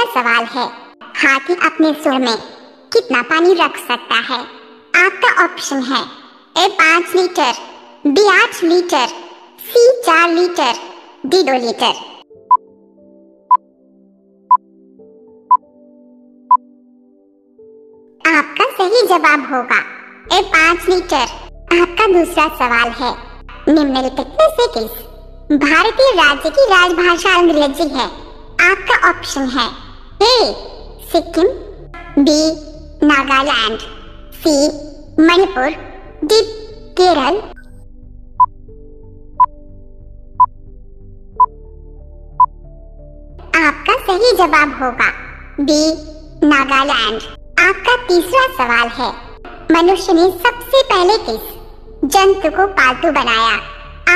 दूसरा सवाल है, हाथी अपने सुर में कितना पानी रख सकता है? आपका ऑप्शन है, ए पाँच लीटर, बी आठ लीटर, सी चार लीटर, डी दो लीटर। आपका सही जवाब होगा, ए पाँच लीटर। आपका दूसरा सवाल है, निम्नलिखित में से किस? भारतीय राज्य की राजभाषा अंग्रेज़ी है, आपका ऑप्शन है A, Sikkim, B, Nagaland, C, Manipur, D, Kerala. आपका सही जवाब होगा, बी, नागालैंड। आपका तीसरा सवाल है। मनुष्य ने सबसे पहले किस जंतु को पालतू बनाया?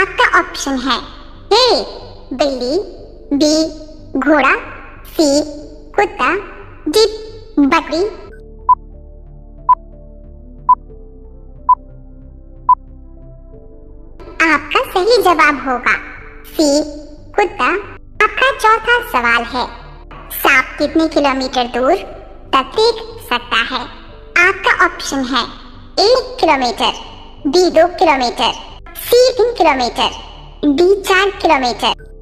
आपका ऑप्शन है, ए, बिल्ली, बी, घोड़ा, सी कुत्ता डी बकरी। आपका सही जवाब होगा। सी, कुत्ता, आपका चौथा सवाल है। सांप कितने किलोमीटर दूर? तक देख सकता है। आपका ऑप्शन है एक किलोमीटर, बी, दो किलोमीटर, सी, तीन किलोमीटर, डी, चार किलोमीटर।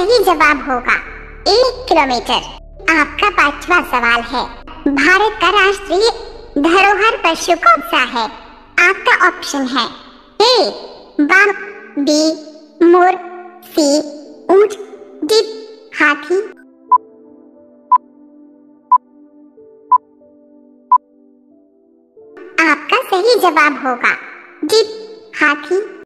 सही जवाब होगा। एक किलोमीटर। आपका पांचवा सवाल है। भारत का राष्ट्रीय धरोहर पशु कौन सा है? आपका ऑप्शन है। ए बी, मोर, सी, ऊँट, डी, हाथी। आपका सही जवाब होगा। डी, हाथी।